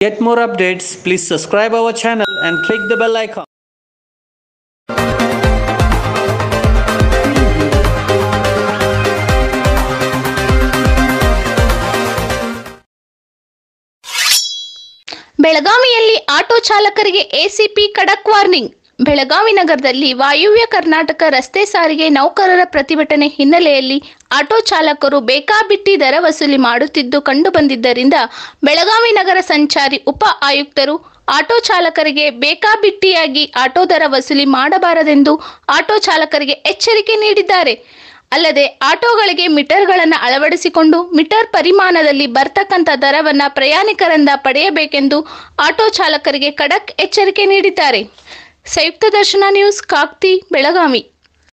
Get more updates, please subscribe our channel and click the bell icon. ಬೆಳಗಾವಿಯಲ್ಲಿ auto ಚಾಲಕರಿಗೆ ACP ಖಡಕ್ warning Belagavi ನಗರದಲ್ಲಿ ವಾಯುವ್ಯ ಕರ್ನಾಟಕ ರಸ್ತೆ ಸಾರಿಗೆ ನೌಕರರ ಪ್ರತಿಭಟನೆ ಹಿನ್ನೆಲೆಯಲ್ಲಿ ಆಟೋ ಚಾಲಕರು ಬೇಕಾಬಿಟ್ಟಿ ದರ ವಸೂಲಿ ಮಾಡುತ್ತಿದ್ದು ಕಂಡುಬಂದಿದ್ದರಿಂದ ಬೆಳಗಾವಿ ನಗರ ಸಂಚಾರಿ ಉಪ ಆಯುಕ್ತರು ಆಟೋ ಚಾಲಕರಿಗೆ ಬೇಕಾಬಿಟ್ಟಿಯಾಗಿ ಆಟೋ ದರ ವಸೂಲಿ ಮಾಡಬಾರದೆಂದು ಆಟೋ ಚಾಲಕರಿಗೆ ಎಚ್ಚರಿಕೆ ನೀಡಿದ್ದಾರೆ. ಅಲ್ಲದೆ ಆಟೋಗಳಿಗೆ ಮೀಟರ್ಗಳನ್ನು ಅಳವಡಿಸಿಕೊಂಡು ಮೀಟರ್ ಪರಿಮಾಣದಲ್ಲಿ ಬರ್ತಕ್ಕಂಥ ದರವನ್ನು ಪ್ರಯಾಣಿಕರಿಂದ ಪಡೆಯಬೇಕೆಂದು ಆಟೋ ಚಾಲಕರಿಗೆ ಖಡಕ್ ಎಚ್ಚರಿಕೆ ನೀಡಿದ್ದಾರೆ. ಸಂಯುಕ್ತ ದರ್ಶನ ನ್ಯೂಸ್ ಕಾಕ್ತಿ ಬೆಳಗಾವಿ.